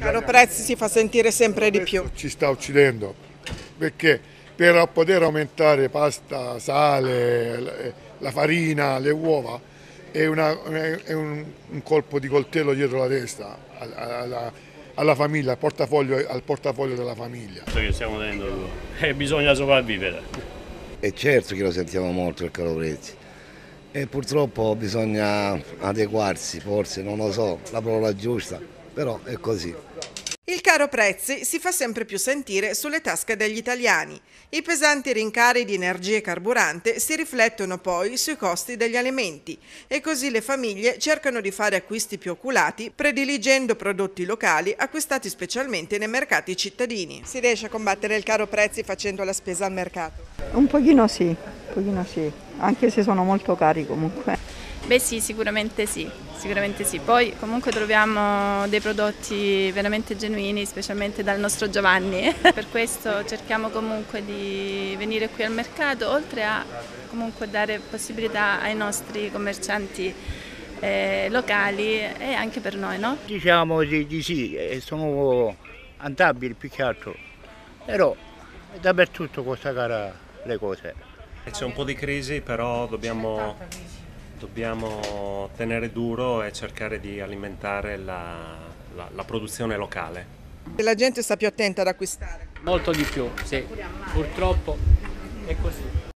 caro prezzi si fa sentire sempre di più. Ci sta uccidendo perché per poter aumentare pasta, sale, la farina, le uova è, una, è un, un, colpo di coltello dietro la testa alla, alla famiglia, al portafoglio, al portafoglio, della famiglia. Che stiamo tenendo e bisogna sopravvivere. E certo che lo sentiamo molto il caro prezzi e purtroppo bisogna adeguarsi, forse non lo so, la parola giusta, però è così. Il caro prezzi si fa sempre più sentire sulle tasche degli italiani. I pesanti rincari di energia e carburante si riflettono poi sui costi degli alimenti e così le famiglie cercano di fare acquisti più oculati prediligendo prodotti locali acquistati specialmente nei mercati cittadini. Si riesce a combattere il caro prezzi facendo la spesa al mercato? Un pochino sì, un pochino sì, anche se sono molto cari comunque. Beh sì, sicuramente sì, sicuramente sì. Poi comunque troviamo dei prodotti veramente genuini, specialmente dal nostro Giovanni. per questo cerchiamo comunque di venire qui al mercato, oltre a comunque dare possibilità ai nostri commercianti eh, locali e anche per noi, no? Diciamo di, di sì, sono andabili più che altro, però dappertutto costa cara le cose. C'è un po' di crisi, però dobbiamo dobbiamo tenere duro e cercare di alimentare la, la, la produzione locale. La gente sta più attenta ad acquistare? Molto di più, sì. Purtroppo è così.